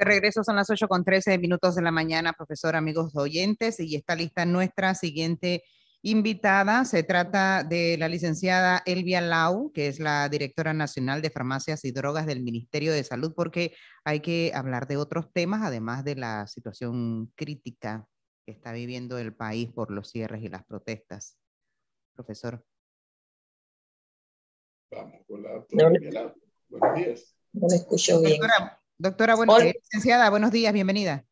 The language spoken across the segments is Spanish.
De regreso son las 8 con 13 minutos de la mañana, profesor, amigos oyentes, y está lista nuestra siguiente invitada. Se trata de la licenciada Elvia Lau, que es la directora nacional de farmacias y drogas del Ministerio de Salud, porque hay que hablar de otros temas, además de la situación crítica que está viviendo el país por los cierres y las protestas. Profesor. Vamos Buenos días. No me escucho bien. Doctora, buenos días. Licenciada, buenos días, bienvenida.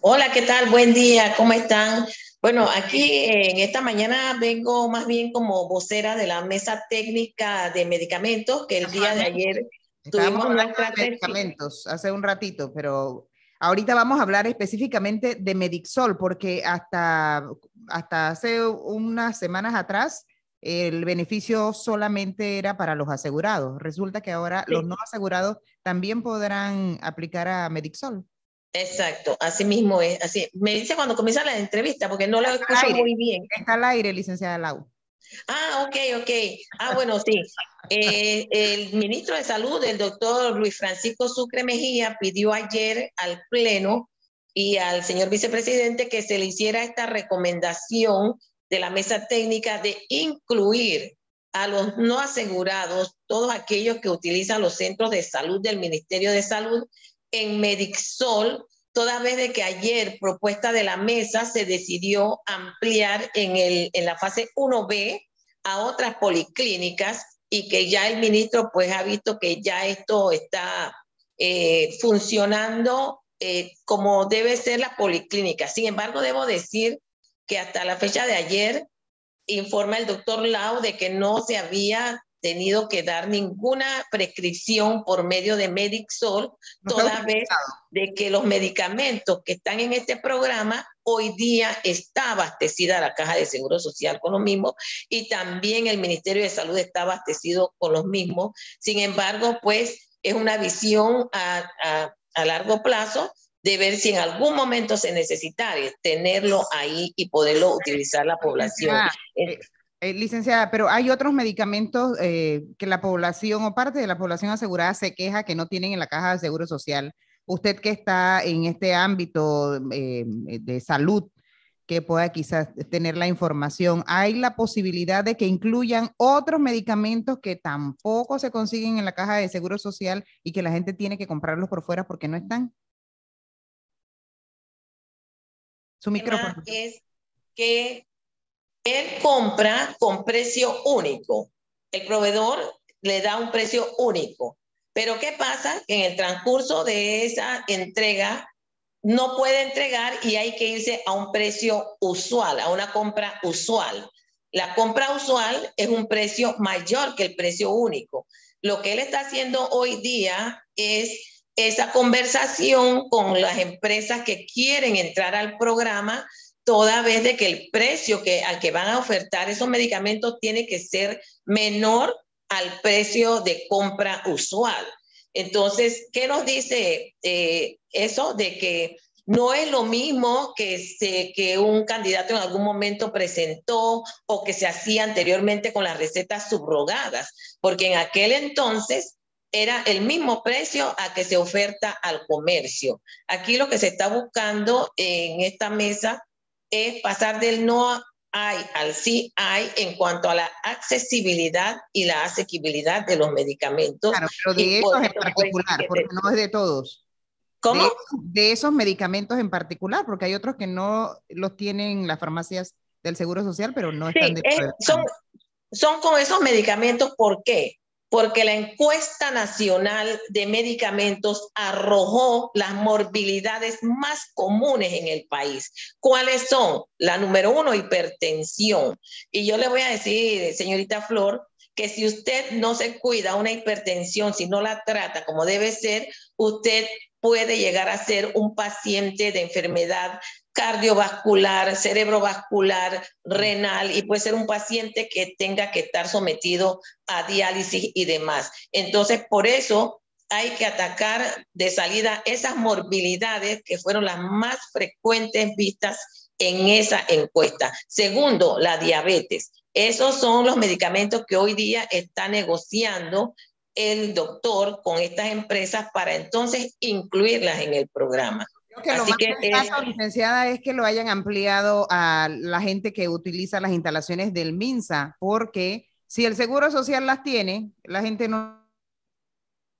Hola, ¿qué tal? Buen día, ¿cómo están? Bueno, aquí en esta mañana vengo más bien como vocera de la mesa técnica de medicamentos que el día de ayer tuvimos nuestra de medicamentos hace un ratito, pero ahorita vamos a hablar específicamente de Medixol porque hasta, hasta hace unas semanas atrás el beneficio solamente era para los asegurados. Resulta que ahora los no asegurados también podrán aplicar a Medixol. Exacto, así mismo es. Así. Me dice cuando comienza la entrevista, porque no lo escucho muy bien. Está al aire, licenciada Lau. Ah, ok, ok. Ah, bueno, sí. Eh, el ministro de Salud, el doctor Luis Francisco Sucre Mejía, pidió ayer al Pleno y al señor vicepresidente que se le hiciera esta recomendación de la mesa técnica de incluir a los no asegurados, todos aquellos que utilizan los centros de salud del Ministerio de Salud en Medixol, toda vez de que ayer propuesta de la mesa se decidió ampliar en, el, en la fase 1B a otras policlínicas y que ya el ministro pues ha visto que ya esto está eh, funcionando eh, como debe ser la policlínica. Sin embargo, debo decir que hasta la fecha de ayer informa el doctor Lau de que no se había tenido que dar ninguna prescripción por medio de Medixol, toda vez de que los medicamentos que están en este programa hoy día está abastecida la Caja de Seguro Social con los mismos y también el Ministerio de Salud está abastecido con los mismos. Sin embargo, pues es una visión a, a, a largo plazo de ver si en algún momento se necesitara tenerlo ahí y poderlo utilizar la población. Ah, eh, eh, licenciada, pero hay otros medicamentos eh, que la población o parte de la población asegurada se queja que no tienen en la caja de seguro social. Usted que está en este ámbito de salud, que pueda quizás tener la información, ¿hay la posibilidad de que incluyan otros medicamentos que tampoco se consiguen en la caja de seguro social y que la gente tiene que comprarlos por fuera porque no están? Su micrófono. Es que él compra con precio único. El proveedor le da un precio único. Pero ¿qué pasa? En el transcurso de esa entrega no puede entregar y hay que irse a un precio usual, a una compra usual. La compra usual es un precio mayor que el precio único. Lo que él está haciendo hoy día es esa conversación con las empresas que quieren entrar al programa, toda vez de que el precio que, al que van a ofertar esos medicamentos tiene que ser menor al precio de compra usual. Entonces, ¿qué nos dice eh, eso de que no es lo mismo que, se, que un candidato en algún momento presentó o que se hacía anteriormente con las recetas subrogadas? Porque en aquel entonces era el mismo precio a que se oferta al comercio. Aquí lo que se está buscando en esta mesa es pasar del no hay al sí hay en cuanto a la accesibilidad y la asequibilidad de los medicamentos. Claro, pero de esos en particular, porque no es de todos. ¿Cómo? De, esos medicamentos en particular, porque hay otros que no los tienen las farmacias del Seguro Social, pero no están de son, son con esos medicamentos, ¿por qué? Porque la encuesta nacional de medicamentos arrojó las morbilidades más comunes en el país. ¿Cuáles son? La número uno, hipertensión. Y yo le voy a decir, señorita Flor, que si usted no se cuida una hipertensión, si no la trata como debe ser, usted puede llegar a ser un paciente de enfermedad cardiovascular, cerebrovascular, renal y puede ser un paciente que tenga que estar sometido a diálisis y demás. Entonces, por eso hay que atacar de salida esas morbilidades que fueron las más frecuentes vistas en esa encuesta. Segundo, la diabetes. Esos son los medicamentos que hoy día está negociando el doctor con estas empresas para entonces incluirlas en el programa. Creo que lo más que es, licenciada, es que lo hayan ampliado a la gente que utiliza las instalaciones del MINSA, porque si el Seguro Social las tiene, la gente no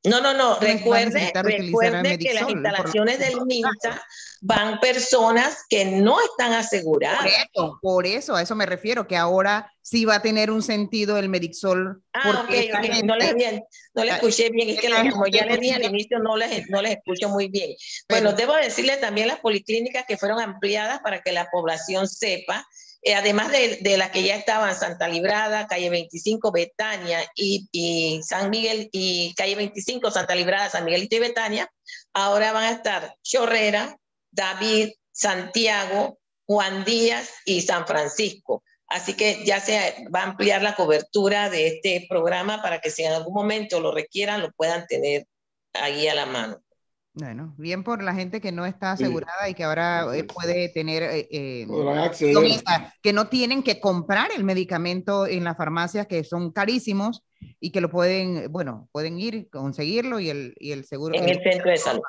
no, no, no. Recuerde, recuerde que las instalaciones del MINSA van personas que no están aseguradas. Por eso, por eso, a eso me refiero, que ahora sí va a tener un sentido el Medixol. Ah, ok, ok, no les, bien, no les escuché bien, es que como ya les dije al inicio, no les, no les escucho muy bien. Bueno, debo decirle también las policlínicas que fueron ampliadas para que la población sepa además de, las que ya estaban, Santa Librada, calle 25, Betania y, San Miguel, y calle 25, Santa Librada, San Miguelito y Betania, ahora van a estar Chorrera, David, Santiago, Juan Díaz y San Francisco. Así que ya se va a ampliar la cobertura de este programa para que si en algún momento lo requieran, lo puedan tener ahí a la mano. Bueno, bien por la gente que no está asegurada y que ahora eh, puede tener, eh, eh que no tienen que comprar el medicamento en las farmacias que son carísimos y que lo pueden, bueno, pueden ir, conseguirlo y el, y el seguro. En el centro de salud.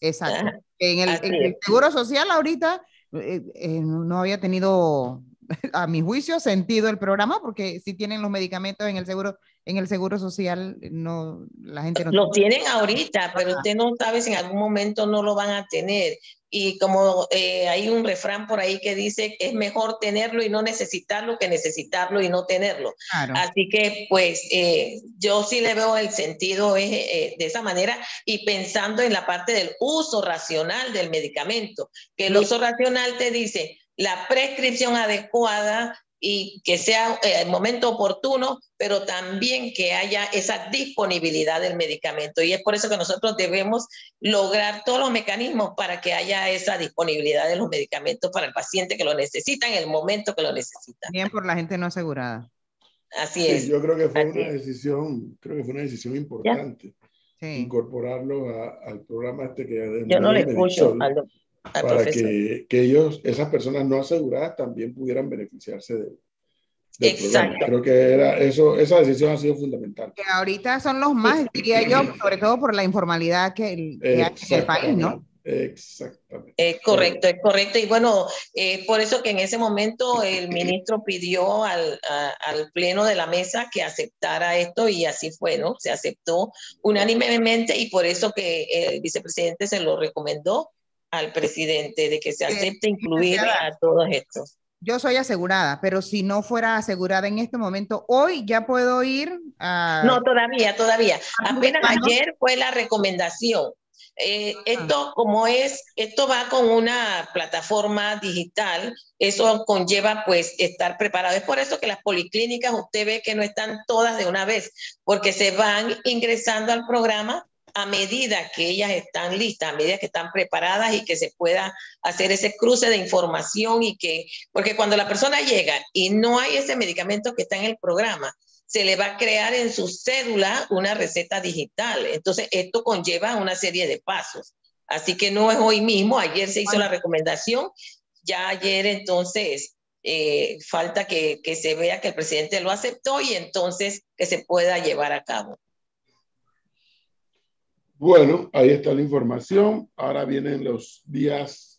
Exacto. En el, en el, seguro social ahorita eh, no había tenido a mi juicio, sentido el programa, porque si tienen los medicamentos en el seguro, en el seguro social, no, la gente no. Lo tienen ahorita, pero usted no sabe si en algún momento no lo van a tener. Y como eh, hay un refrán por ahí que dice es mejor tenerlo y no necesitarlo que necesitarlo y no tenerlo. Así que, pues, eh, yo sí le veo el sentido eh, de esa manera y pensando en la parte del uso racional del medicamento, que el uso racional te dice, la prescripción adecuada y que sea eh, el momento oportuno, pero también que haya esa disponibilidad del medicamento. Y es por eso que nosotros debemos lograr todos los mecanismos para que haya esa disponibilidad de los medicamentos para el paciente que lo necesita en el momento que lo necesita. Bien por la gente no asegurada. Así es. yo creo que fue una decisión, creo que fue una decisión importante. Incorporarlo al programa este que Yo no le escucho para que, que, ellos, esas personas no aseguradas, también pudieran beneficiarse de, Exacto. Creo que era eso, esa decisión ha sido fundamental. Que ahorita son los más, diría yo, sobre todo por la informalidad que, el, que hay en el país, ¿no? Exactamente. Es correcto, es correcto. Y bueno, eh, por eso que en ese momento el ministro pidió al, al, pleno de la mesa que aceptara esto y así fue, ¿no? Se aceptó unánimemente y por eso que el vicepresidente se lo recomendó al presidente de que se acepte incluir a todos estos. Yo soy asegurada, pero si no fuera asegurada en este momento, hoy ya puedo ir a... No, todavía, todavía. Apenas ayer fue la recomendación. Eh, esto como es, esto va con una plataforma digital, eso conlleva pues estar preparado. Es por eso que las policlínicas usted ve que no están todas de una vez, porque se van ingresando al programa a medida que ellas están listas, a medida que están preparadas y que se pueda hacer ese cruce de información y que, porque cuando la persona llega y no hay ese medicamento que está en el programa, se le va a crear en su cédula una receta digital. Entonces, esto conlleva una serie de pasos. Así que no es hoy mismo, ayer se hizo la recomendación, ya ayer entonces eh, falta que, que se vea que el presidente lo aceptó y entonces que se pueda llevar a cabo. Bueno, ahí está la información. Ahora vienen los días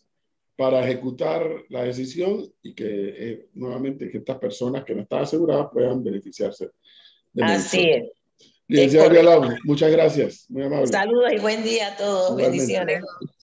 para ejecutar la decisión y que eh, nuevamente que estas personas que no están aseguradas puedan beneficiarse. De Así es. Licenciada muchas gracias. Muy amable. Saludos y buen día a todos. Bendiciones.